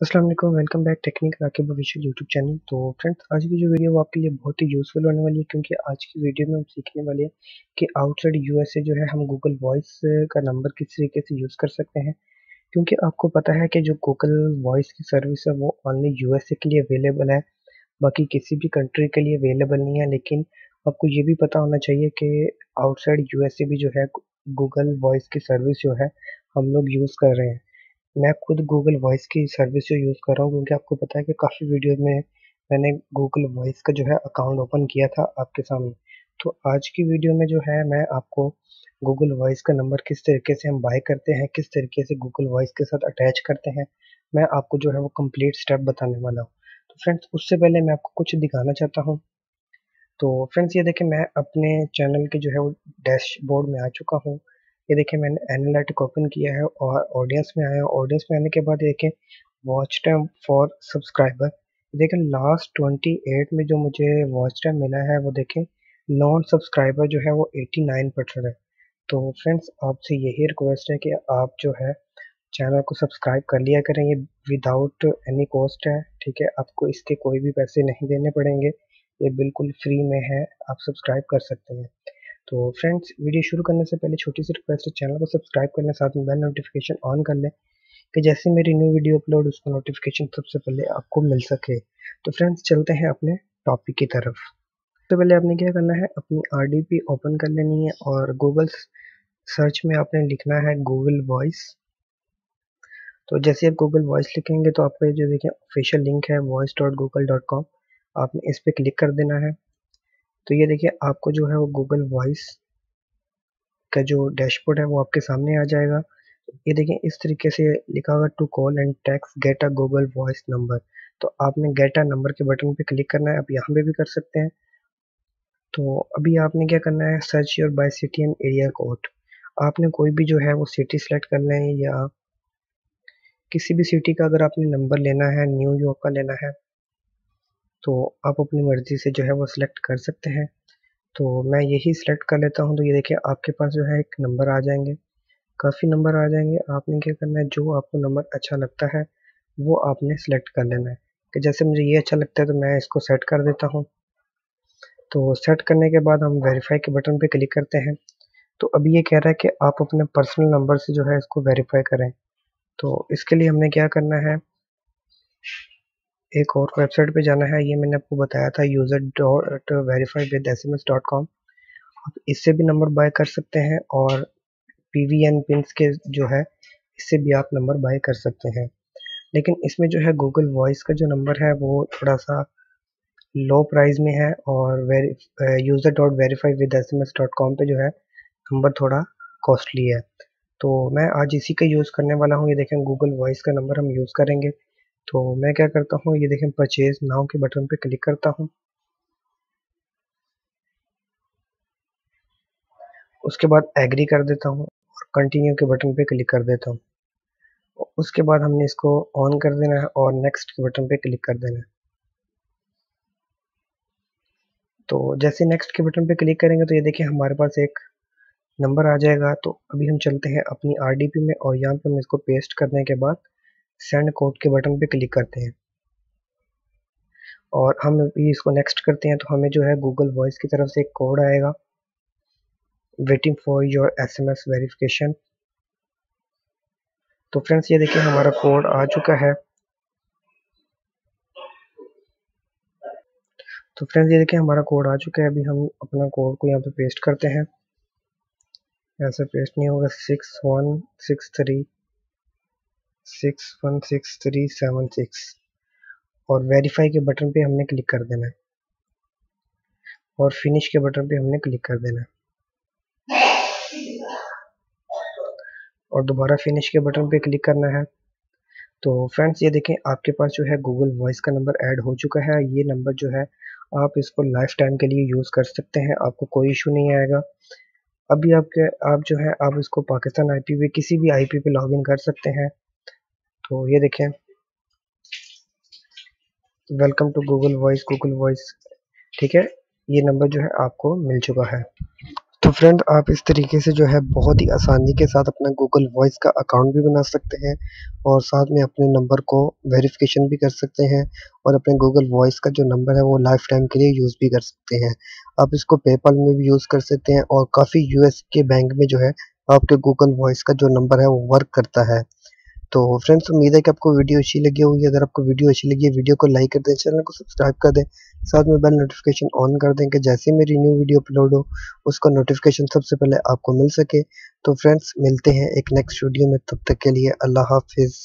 अस्सलाम वालेकुम back technique Raqib भविष्य यूट्यूब चैनल तो फ्रेंड्स आज की जो वीडियो वो आपके लिए बहुत ही यूज़फुल होने वाली है, क्योंकि आज की वीडियो में हम सीखने वाले हैं कि आउटसाइड यूएसए जो है, हम गूगल वॉइस का नंबर किस तरीके से यूज़ कर सकते हैं। क्योंकि आपको पता है कि जो गूगल वॉइस की सर्विस है, वो ओनली यूएसए के लिए अवेलेबल है, बाकी किसी भी कंट्री के लिए अवेलेबल नहीं है। लेकिन आपको ये भी पता होना चाहिए कि आउटसाइड यूएसए भी जो है गूगल वॉइस की सर्विस जो है, हम लोग यूज़ कर रहे हैं। मैं खुद गूगल वॉइस की सर्विस जो यूज़ कर रहा हूँ, क्योंकि आपको पता है कि काफ़ी वीडियो में मैंने गूगल वॉइस का जो है अकाउंट ओपन किया था आपके सामने। तो आज की वीडियो में जो है मैं आपको गूगल वॉइस का नंबर किस तरीके से हम बाय करते हैं, किस तरीके से गूगल वॉइस के साथ अटैच करते हैं, मैं आपको जो है वो कंप्लीट स्टेप बताने वाला हूँ। तो फ्रेंड्स उससे पहले मैं आपको कुछ दिखाना चाहता हूँ। तो फ्रेंड्स ये देखें मैं अपने चैनल के जो है वो डैशबोर्ड में आ चुका हूँ। ये देखिए मैंने एनालिटिक ओपन किया है और ऑडियंस में आया ऑडियंस में आने के बाद देखें वॉच टाइम फॉर सब्सक्राइबर देखें लास्ट ट्वेंटी एट में जो मुझे वॉच टाइम मिला है वो देखें नॉन सब्सक्राइबर जो है वो एटी नाइन परसेंट है। तो फ्रेंड्स आपसे यही रिक्वेस्ट है कि आप जो है चैनल को सब्सक्राइब कर लिया करें। ये विदाउट एनी कॉस्ट है, ठीक है? आपको इसके कोई भी पैसे नहीं देने पड़ेंगे। ये बिल्कुल फ्री में है, आप सब्सक्राइब कर सकते हैं। तो फ्रेंड्स वीडियो शुरू करने से पहले छोटी सी रिक्वेस्ट है चैनल को सब्सक्राइब करने साथ में बेल नोटिफिकेशन ऑन कर लें कि जैसे मेरी न्यू वीडियो अपलोड उसका नोटिफिकेशन सबसे पहले आपको मिल सके। तो फ्रेंड्स चलते हैं अपने टॉपिक की तरफ़। सबसे तो पहले आपने क्या करना है, अपनी आरडीपी ओपन कर लेनी है और गूगल सर्च में आपने लिखना है गूगल वॉइस तो जैसे आप गूगल वॉइस लिखेंगे तो आपको जो देखें ऑफिशियल लिंक है voice dot Google dot com आपने इस पर क्लिक कर देना है। तो ये देखिए, आपको जो है वो गूगल वॉइस का जो डैशबोर्ड है, वो आपके सामने आ जाएगा। ये देखिए, इस तरीके से लिखा होगा to call and text get a Google voice number तो आपने गेट अ नंबर के बटन पे क्लिक करना है। आप यहाँ पे भी कर सकते हैं। तो अभी आपने क्या करना है? Search your by city and area code आपने कोई भी जो है वो सिटी सेलेक्ट कर लें या किसी भी सिटी का अगर आपने नंबर लेना है न्यूयॉर्क का लेना है तो आप अपनी मर्ज़ी से जो है वो सिलेक्ट कर सकते हैं। तो मैं यही सिलेक्ट कर लेता हूँ। तो ये देखिए, आपके पास जो है एक नंबर आ जाएँगे। काफ़ी नंबर आ जाएँगे। आपने क्या करना है? जो आपको नंबर अच्छा लगता है, वो आपने सेलेक्ट कर लेना है। कि जैसे मुझे ये अच्छा लगता है तो मैं इसको सेट कर देता हूँ। तो सेट करने के बाद हम वेरीफाई के बटन पे क्लिक करते हैं। तो अभी ये कह रहा है कि आप अपने पर्सनल नंबर से जो है इसको वेरीफाई करें। तो इसके लिए हमने क्या करना है? एक और वेबसाइट पे जाना है, ये मैंने आपको बताया था user dot verify with S M S dot com आप इससे भी नंबर बाय कर सकते हैं और पी वी एन पिन के जो है, इससे भी आप नंबर बाय कर सकते हैं। लेकिन इसमें जो है गूगल वॉइस का जो नंबर है, वो थोड़ा सा लो प्राइस में है और very user dot verify with S M S dot com पर जो है नंबर थोड़ा कॉस्टली है। तो मैं आज इसी का यूज़ करने वाला हूँ। ये देखें गूगल वॉइस का नंबर हम यूज़ करेंगे। तो मैं क्या करता हूँ, ये देखें परचेज नाउ के बटन पे क्लिक करता हूँ। उसके बाद एग्री कर देता हूँ और कंटिन्यू के बटन पे क्लिक कर देता हूँ। उसके बाद हमने इसको ऑन कर देना है और नेक्स्ट के बटन पे क्लिक कर देना है। तो जैसे नेक्स्ट के बटन पे क्लिक करेंगे तो ये देखिए हमारे पास एक नंबर आ जाएगा। तो अभी हम चलते हैं अपनी आरडीपी में और यहाँ पे हम इसको पेस्ट करने के बाद सेंड कोड के बटन पे क्लिक करते हैं। और हम इसको नेक्स्ट करते हैं तो हमें जो है गूगल वॉइस की तरफ़ से एक कोड आएगा। Waiting for your S M S verification तो फ्रेंड्स ये देखिए हमारा कोड आ चुका है। तो फ्रेंड्स ये देखिए हमारा कोड आ चुका है। अभी हम अपना कोड को यहाँ पे पेस्ट करते हैं। ऐसे पेस्ट नहीं होगा। Six one six three six one six three seven six और वेरीफाई के बटन पे हमने क्लिक कर देना है। और फिनिश के बटन पे हमने क्लिक कर देना है। और दोबारा फिनिश के बटन पे क्लिक करना है। तो फ्रेंड्स ये देखें, आपके पास जो है गूगल वॉइस का नंबर ऐड हो चुका है। ये नंबर जो है, आप इसको लाइफ टाइम के लिए यूज़ कर सकते हैं। आपको कोई इशू नहीं आएगा। अभी आपके, आप जो है, आप इसको पाकिस्तान आईपी पे, किसी भी आईपी पे लॉगिन कर सकते हैं। तो ये देखें। Welcome to Google voice Google voice ठीक है? ये नंबर जो है आपको मिल चुका है। तो फ्रेंड आप इस तरीके से जो है बहुत ही आसानी के साथ अपना गूगल वॉइस का अकाउंट भी बना सकते हैं और साथ में अपने नंबर को वेरिफिकेशन भी कर सकते हैं और अपने गूगल वॉइस का जो नंबर है वो लाइफ टाइम के लिए यूज़ भी कर सकते हैं। आप इसको पेपल में भी यूज़ कर सकते हैं और काफ़ी यूएस के बैंक में जो है आपके गूगल वॉइस का जो नंबर है वो वर्क करता है। तो फ्रेंड्स उम्मीद है कि आपको वीडियो अच्छी लगी होगी। अगर आपको वीडियो अच्छी लगी है वीडियो को लाइक कर दें चैनल को सब्सक्राइब कर दें। साथ में बेल नोटिफिकेशन ऑन कर दें कि जैसे मेरी न्यू वीडियो अपलोड हो, उसका नोटिफिकेशन सबसे पहले आपको मिल सके। तो फ्रेंड्स मिलते हैं एक नेक्स्ट वीडियो में। तब तक के लिए अल्लाह हाफिज़।